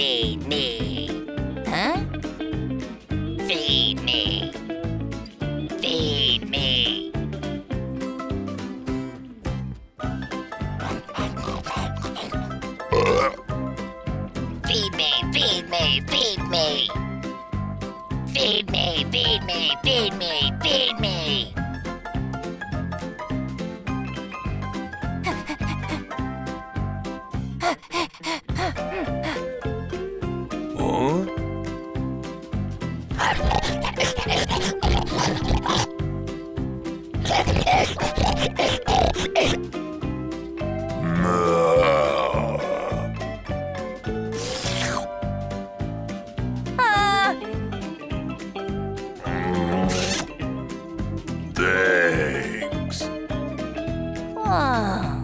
Feed me. Huh? Feed me. Feed me. Feed me, feed me, feed me. Feed me, feed me, feed me, feed me. Huh? Thanks. Oh.